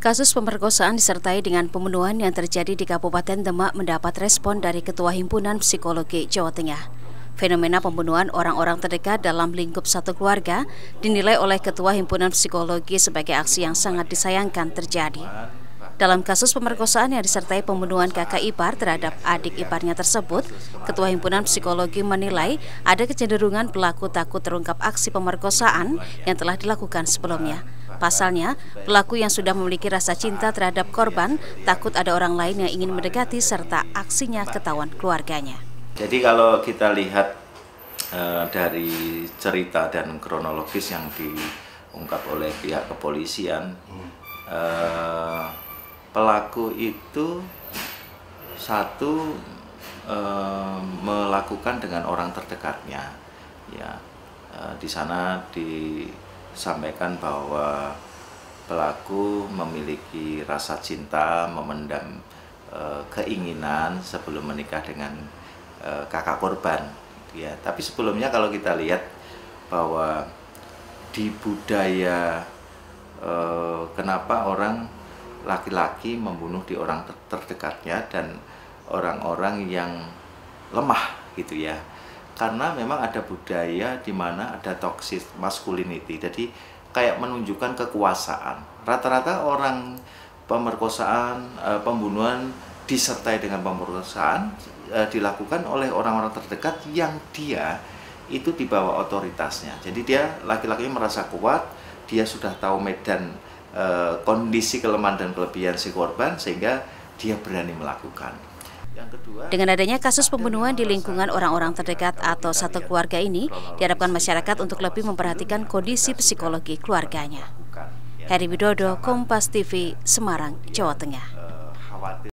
Kasus pemerkosaan disertai dengan pembunuhan yang terjadi di Kabupaten Demak mendapat respon dari Ketua Himpunan Psikologi Jawa Tengah. Fenomena pembunuhan orang-orang terdekat dalam lingkup satu keluarga dinilai oleh Ketua Himpunan Psikologi sebagai aksi yang sangat disayangkan terjadi. Dalam kasus pemerkosaan yang disertai pembunuhan kakak ipar terhadap adik iparnya tersebut, Ketua Himpunan Psikologi menilai ada kecenderungan pelaku takut terungkap aksi pemerkosaan yang telah dilakukan sebelumnya. Pasalnya, pelaku yang sudah memiliki rasa cinta terhadap korban takut ada orang lain yang ingin mendekati serta aksinya ketahuan keluarganya. Jadi kalau kita lihat uh, dari cerita dan kronologis yang diungkap oleh pihak kepolisian, uh, pelaku itu satu uh, melakukan dengan orang terdekatnya, ya di sana di sampaikan bahwa pelaku memiliki rasa cinta, memendam e, keinginan sebelum menikah dengan e, kakak korban. Ya, tapi sebelumnya kalau kita lihat bahwa di budaya e, kenapa orang laki-laki membunuh di orang terdekatnya dan orang-orang yang lemah gitu ya karena memang ada budaya di mana ada toxic masculinity. Jadi kayak menunjukkan kekuasaan. Rata-rata orang pemerkosaan, eh, pembunuhan disertai dengan pemerkosaan eh, dilakukan oleh orang-orang terdekat yang dia itu di bawah otoritasnya. Jadi dia laki-laki merasa kuat, dia sudah tahu medan eh, kondisi kelemahan dan kelebihan si korban sehingga dia berani melakukan. Dengan adanya kasus pembunuhan di lingkungan orang-orang terdekat atau satu keluarga ini, diharapkan masyarakat untuk lebih memperhatikan kondisi psikologi keluarganya. Heri Widodo, Kompas TV, Semarang, Jawa Tengah.